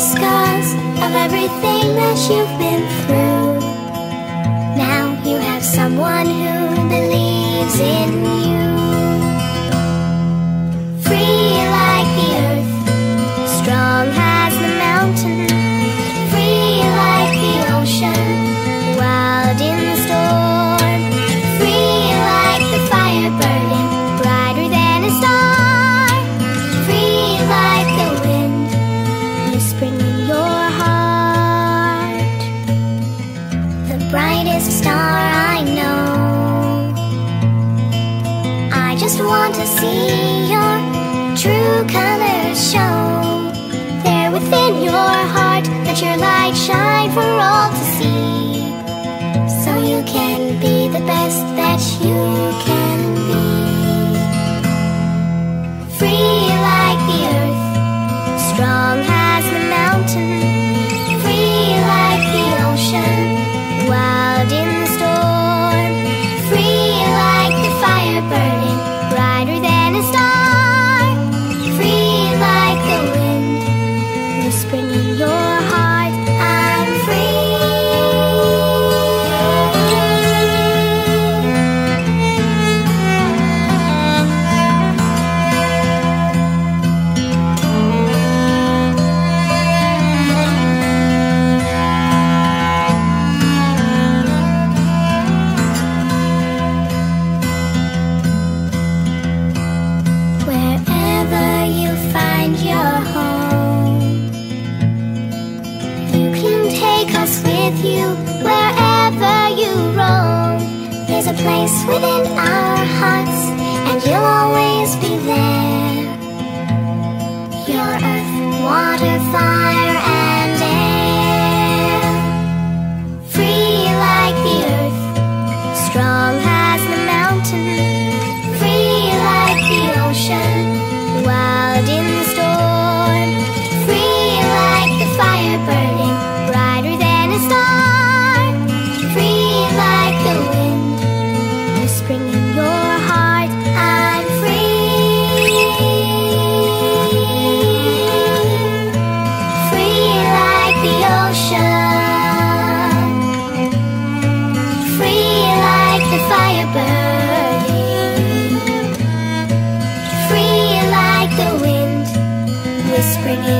scars of everything that you've been through. Now you have someone who believes in you. Free like the earth, strong just want to see your true colors show. There within your heart, let your light shine for all to see. So you can find your home, you can take us with you wherever you roam. There's a place within our hearts, and you'll always be there. Your earth, water, fire, the wind, whispering in